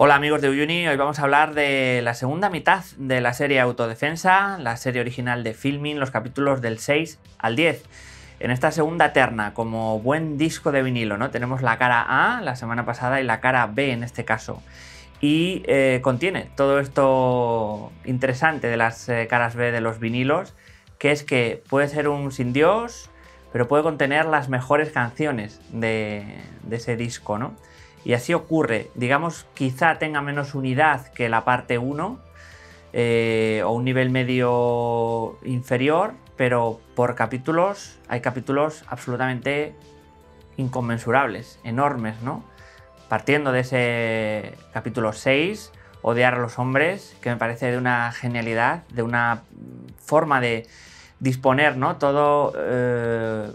Hola amigos de Uyuni, hoy vamos a hablar de la segunda mitad de la serie Autodefensa, la serie original de Filming, los capítulos del 6 al 10. En esta segunda terna, como buen disco de vinilo, ¿no? Tenemos la cara A la semana pasada y la cara B en este caso. Y eh, contiene todo esto interesante de las eh, caras B de los vinilos, que es que puede ser un sin Dios, pero puede contener las mejores canciones de, de ese disco, ¿no? Y así ocurre. Digamos, quizá tenga menos unidad que la parte 1 eh, o un nivel medio inferior, pero por capítulos hay capítulos absolutamente inconmensurables, enormes, ¿no? Partiendo de ese capítulo 6, Odiar a los hombres, que me parece de una genialidad, de una forma de disponer, ¿no? Todo eh,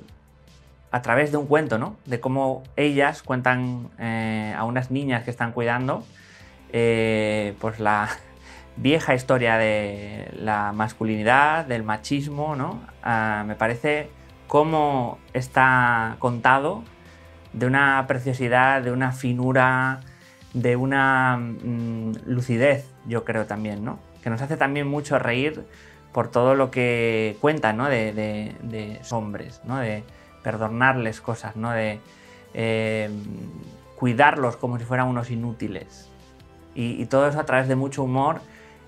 a través de un cuento, ¿no? De cómo ellas cuentan eh, a unas niñas que están cuidando, eh, pues la vieja historia de la masculinidad, del machismo, ¿no? Ah, me parece cómo está contado de una preciosidad, de una finura, de una mm, lucidez, yo creo también, ¿no? Que nos hace también mucho reír por todo lo que cuentan, ¿no? De, hombres, ¿no? Perdonarles cosas, ¿no? De eh, cuidarlos como si fueran unos inútiles. Y, todo eso a través de mucho humor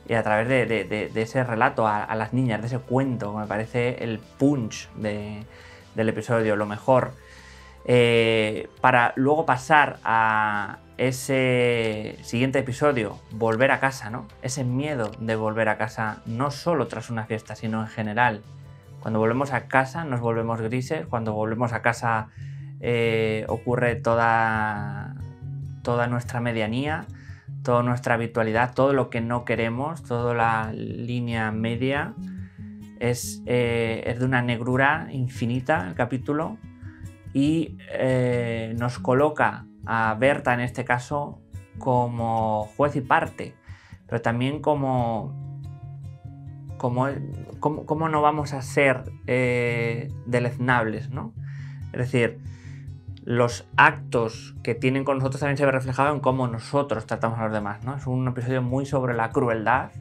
y a través de, ese relato a, las niñas, de ese cuento, me parece el punch del episodio, lo mejor. Eh, para luego pasar a ese siguiente episodio, volver a casa, ¿no? Ese miedo de volver a casa, no solo tras una fiesta, sino en general. Cuando volvemos a casa nos volvemos grises, cuando volvemos a casa eh, ocurre toda, toda nuestra medianía, toda nuestra habitualidad, todo lo que no queremos, toda la línea media. Es, eh, es de una negrura infinita el capítulo y eh, nos coloca a Berta en este caso como juez y parte, pero también como ¿cómo, no vamos a ser eh, deleznables? ¿no? Es decir, los actos que tienen con nosotros también se ve reflejado en cómo nosotros tratamos a los demás. ¿no? Es un episodio muy sobre la crueldad,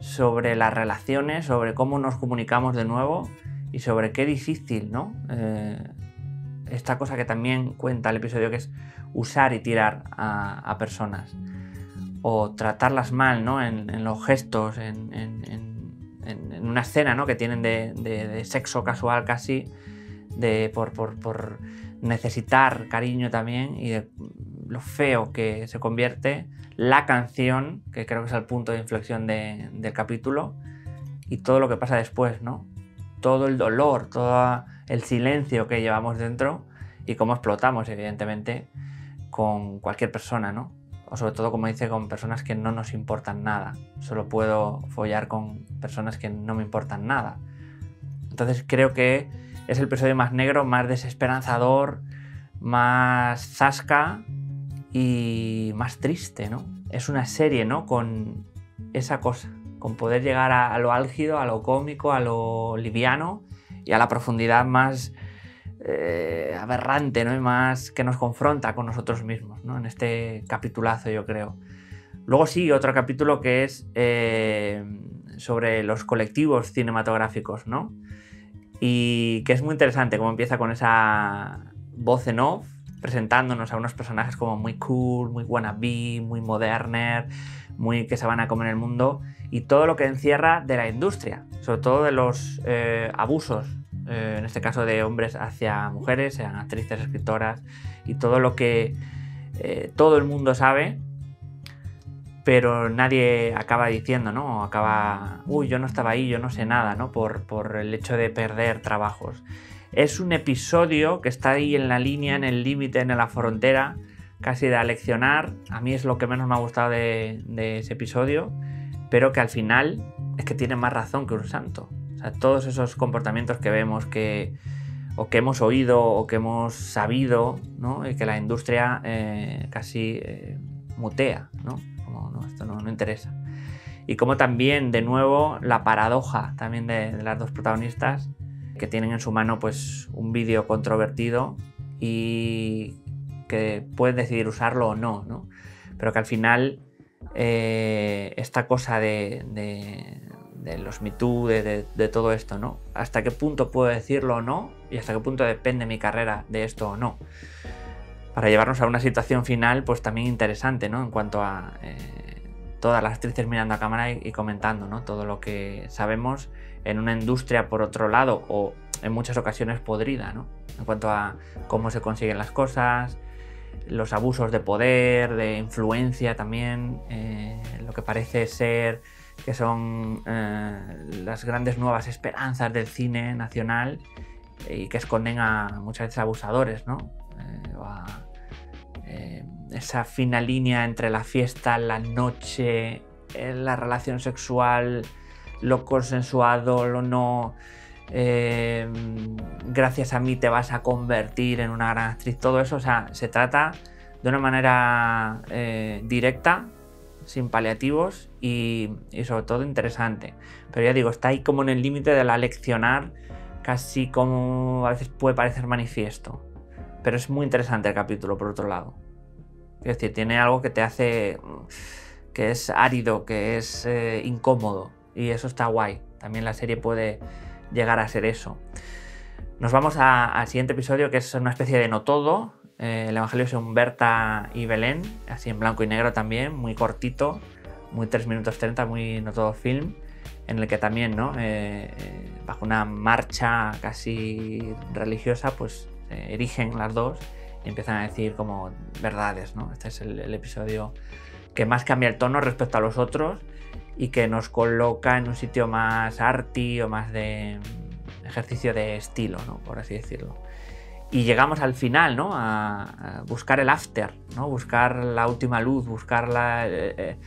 sobre las relaciones, sobre cómo nos comunicamos de nuevo y sobre qué difícil, ¿no? Eh, esta cosa que también cuenta el episodio que es usar y tirar a personas o tratarlas mal, ¿no? En, los gestos, en, una escena, ¿no? Que tienen de, sexo casual casi, de, por, necesitar cariño también y de lo feo que se convierte la canción, que creo que es el punto de inflexión del capítulo, y todo lo que pasa después, ¿no? Todo el dolor, todo el silencio que llevamos dentro y cómo explotamos, evidentemente, con cualquier persona, ¿no? O sobre todo como dice con personas que no nos importan nada. Solo puedo follar con personas que no me importan nada. Entonces creo que es el episodio más negro, más desesperanzador, más zasca y más triste, ¿no? Es una serie, ¿no? Con esa cosa, con poder llegar a, a lo álgido, a lo cómico, a lo liviano y a la profundidad más eh, aberrante, ¿no? Y más que nos confronta con nosotros mismos, ¿no? En este capitulazo, yo creo. Luego sí, otro capítulo que es eh, sobre los colectivos cinematográficos, ¿no? Y que es muy interesante, cómo empieza con esa voz en off, presentándonos a unos personajes como muy cool, muy wannabe, muy moderner, muy que se van a comer el mundo, y todo lo que encierra de la industria, sobre todo de los eh, abusos eh, en este caso de hombres hacia mujeres, sean actrices, escritoras y todo lo que eh, todo el mundo sabe, pero nadie acaba diciendo, ¿no? Acaba, uy, yo no estaba ahí, yo no sé nada, ¿no? Por, el hecho de perder trabajos. Es un episodio que está ahí en la línea, en el límite, en la frontera, casi de aleccionar. A mí es lo que menos me ha gustado de ese episodio, pero que al final es que tiene más razón que un santo todos esos comportamientos que vemos que o que hemos oído o que hemos sabido, ¿no? Y que la industria eh, casi eh, mutea, ¿no? Como, no, esto no, interesa. Y como también, de nuevo, la paradoja también de, las dos protagonistas que tienen en su mano pues un vídeo controvertido y que pueden decidir usarlo o no, ¿no? pero que al final eh, esta cosa de, de, los Me de, de, todo esto, ¿no? ¿Hasta qué punto puedo decirlo o no? Y hasta qué punto depende mi carrera de esto o no. Para llevarnos a una situación final, pues también interesante, ¿no? En cuanto a eh, todas las actrices mirando a cámara y, comentando, ¿no? Todo lo que sabemos en una industria, por otro lado, o en muchas ocasiones podrida, ¿no? En cuanto a cómo se consiguen las cosas, los abusos de poder, de influencia también, eh, lo que parece ser que son eh, las grandes nuevas esperanzas del cine nacional y que esconden a muchas veces abusadores, ¿no? Eh, a, esa fina línea entre la fiesta, la noche, la relación sexual, lo consensuado, lo no gracias a mí te vas a convertir en una gran actriz, todo eso, o sea, se trata de una manera eh, directa, sin paliativos y, sobre todo interesante. Pero ya digo, está ahí como en el límite de la leccionar, casi como a veces puede parecer manifiesto. Pero es muy interesante el capítulo, por otro lado. Es decir, tiene algo que te hace. que es árido, que es eh, incómodo. Y eso está guay. También la serie puede llegar a ser eso. Nos vamos al siguiente episodio que es una especie de no todo. Eh, el Evangelio de Humberta y Belén, así en blanco y negro también, muy cortito, muy 3 minutos 30, muy no film, en el que también, ¿no? Eh, eh, bajo una marcha casi religiosa, pues erigen las dos y empiezan a decir como verdades, ¿no? Este es el, el episodio que más cambia el tono respecto a los otros y que nos coloca en un sitio más arty o más de ejercicio de estilo, ¿no? por así decirlo. Y llegamos al final, ¿no? A, buscar el after, ¿no? Buscar la última luz, buscar la, eh, eh,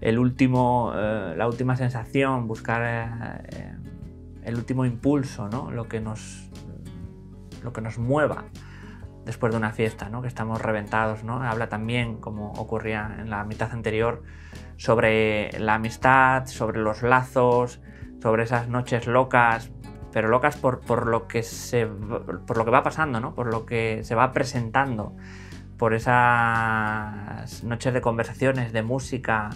el último, eh, la última sensación, buscar el último impulso, ¿no? Lo que nos, lo que nos mueva después de una fiesta, ¿no? Que estamos reventados, ¿no? Habla también, como ocurría en la mitad anterior, sobre la amistad, sobre los lazos, sobre esas noches locas, pero locas por, lo, que se, por lo que va pasando, ¿no? por lo que se va presentando, por esas noches de conversaciones, de música,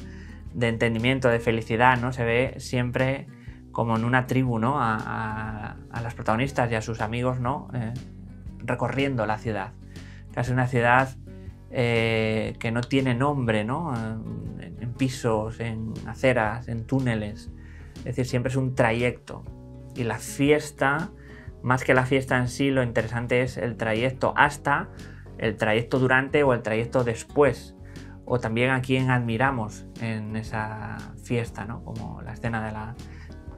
de entendimiento, de felicidad, ¿no? Se ve siempre como en una tribu, ¿no? A, las protagonistas y a sus amigos, ¿no? Eh, recorriendo la ciudad. Casi una ciudad eh, que no tiene nombre, ¿no? En, pisos, en aceras, en túneles. Es decir, siempre es un trayecto. Y la fiesta, más que la fiesta en sí, lo interesante es el trayecto hasta, el trayecto durante o el trayecto después. O también a quien admiramos en esa fiesta, ¿no? Como la escena de la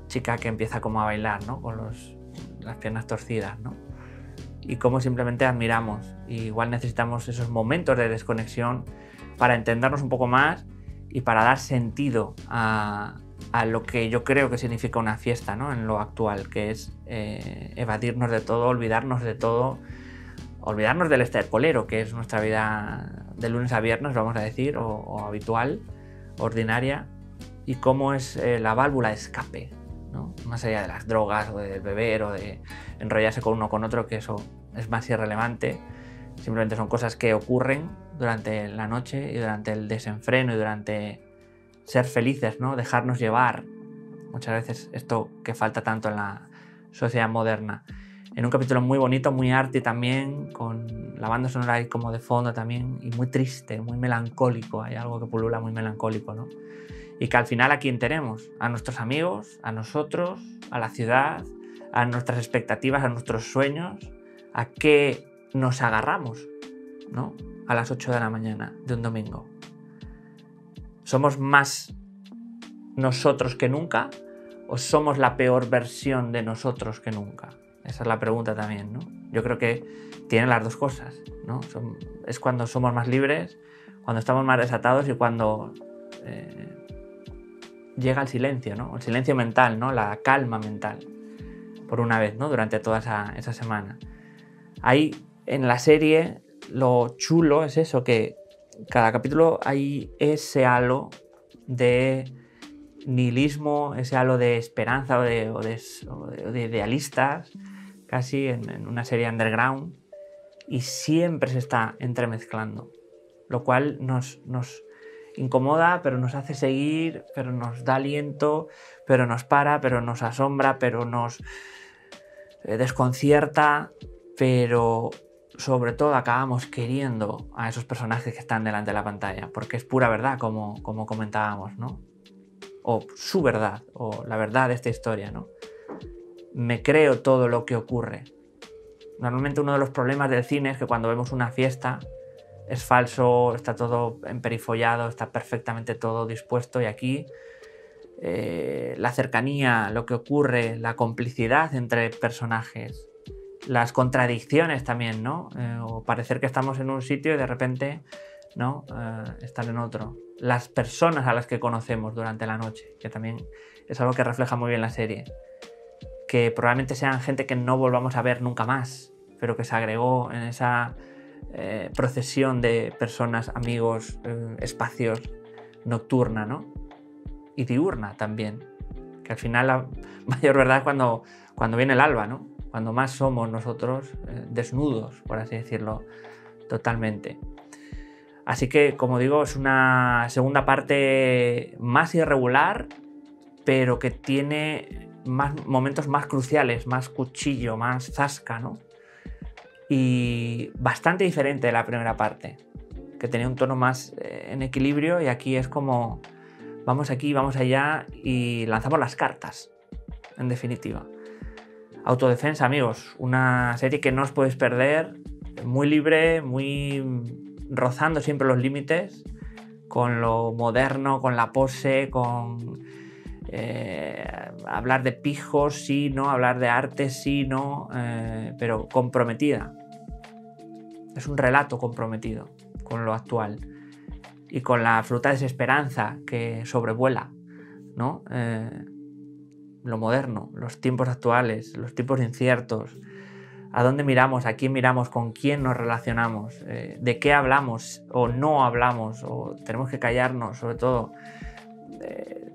chica que empieza como a bailar, ¿no? Con las piernas torcidas, ¿no? y cómo simplemente admiramos. igual necesitamos esos momentos de desconexión para entendernos un poco más y para dar sentido a, lo que yo creo que significa una fiesta ¿no? en lo actual, que es eh, evadirnos de todo, olvidarnos de todo, olvidarnos del estercolero, que es nuestra vida de lunes a viernes, vamos a decir, o, habitual, ordinaria, y cómo es eh, la válvula de escape, ¿no? más allá de las drogas o del beber o de enrollarse con uno con otro, que eso es más irrelevante. Simplemente son cosas que ocurren durante la noche y durante el desenfreno y durante ser felices, ¿no? Dejarnos llevar. Muchas veces esto que falta tanto en la sociedad moderna. En un capítulo muy bonito, muy arte también, con la banda sonora ahí como de fondo también, y muy triste, muy melancólico. Hay algo que pulula muy melancólico, ¿no? Y que al final a quién tenemos? A nuestros amigos, a nosotros, a la ciudad, a nuestras expectativas, a nuestros sueños, a qué nos agarramos, ¿no? A las 8 de la mañana de un domingo. ¿Somos más nosotros que nunca o somos la peor versión de nosotros que nunca? Esa es la pregunta también, ¿no? Yo creo que tienen las dos cosas, ¿no? es cuando somos más libres, cuando estamos más desatados y cuando eh, llega el silencio, ¿no? El silencio mental, ¿no? La calma mental por una vez, ¿no? Durante toda esa, semana. Ahí en la serie lo chulo es eso, que cada capítulo hay ese halo de nihilismo, ese halo de esperanza o de, idealistas, casi en, una serie underground, y siempre se está entremezclando, lo cual nos, incomoda, pero nos hace seguir, pero nos da aliento, pero nos para, pero nos asombra, pero nos eh, desconcierta, pero sobre todo acabamos queriendo a esos personajes que están delante de la pantalla, porque es pura verdad, como, como comentábamos, ¿no? O su verdad, o la verdad de esta historia, ¿no? Me creo todo lo que ocurre. Normalmente uno de los problemas del cine es que cuando vemos una fiesta es falso, está todo emperifollado, está perfectamente todo dispuesto y aquí eh, la cercanía, lo que ocurre, la complicidad entre personajes, las contradicciones también, ¿no? Eh, o parecer que estamos en un sitio y de repente, ¿no? Eh, estar en otro. Las personas a las que conocemos durante la noche, que también es algo que refleja muy bien la serie. Que probablemente sean gente que no volvamos a ver nunca más, pero que se agregó en esa eh, procesión de personas, amigos, espacios nocturna, ¿no? Y diurna también. Que al final la mayor verdad es cuando, cuando viene el alba, ¿no? Cuando más somos nosotros eh, desnudos, por así decirlo, totalmente. Así que, como digo, es una segunda parte más irregular, pero que tiene más, momentos más cruciales, más cuchillo, más zasca, ¿no? Y bastante diferente de la primera parte, que tenía un tono más eh, en equilibrio y aquí es como vamos aquí, vamos allá y lanzamos las cartas, en definitiva. Autodefensa, amigos, una serie que no os podéis perder, muy libre, muy rozando siempre los límites, con lo moderno, con la pose, con eh, hablar de pijos, sí, no, hablar de arte, sí, no, eh, pero comprometida. Es un relato comprometido con lo actual y con la absoluta desesperanza que sobrevuela, ¿no? Eh, lo moderno, los tiempos actuales, los tiempos inciertos, a dónde miramos, a quién miramos, con quién nos relacionamos, eh, de qué hablamos o no hablamos, o tenemos que callarnos, sobre todo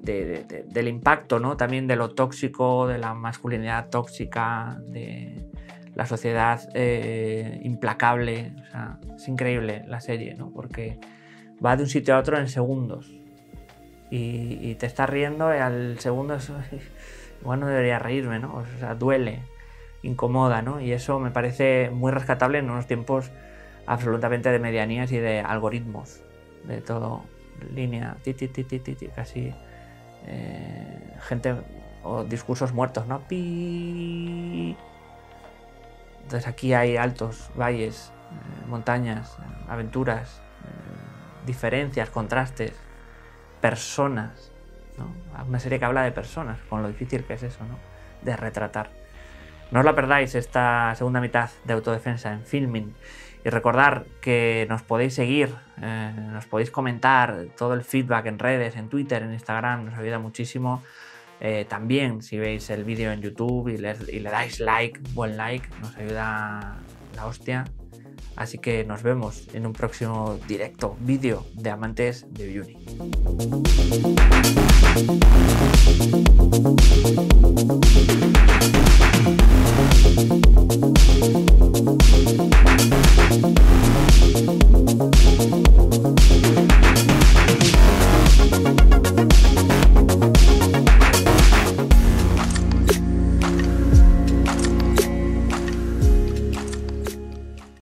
del impacto, ¿no? También de lo tóxico, de la masculinidad tóxica, de la sociedad eh, implacable. es increíble la serie, ¿no? Porque va de un sitio a otro en segundos. Y, te estás riendo y al segundo eso, bueno, debería reírme, ¿no? O sea, duele, incomoda, ¿no? Y eso me parece muy rescatable en unos tiempos absolutamente de medianías y de algoritmos, de todo, línea, ti, ti, casi eh, gente o discursos muertos, ¿no? Pi. Entonces aquí hay altos, valles, eh, montañas, aventuras, eh, diferencias, contrastes, personas, una serie que habla de personas, con lo difícil que es eso, ¿no? De retratar. No os la perdáis esta segunda mitad de autodefensa en Filming. Y recordar que nos podéis seguir, eh, nos podéis comentar todo el feedback en redes, en Twitter, en Instagram, nos ayuda muchísimo. Eh, también si veis el vídeo en YouTube y le, y le dais like, buen like, nos ayuda la hostia. Así que nos vemos en un próximo directo, vídeo de amantes de Beauty.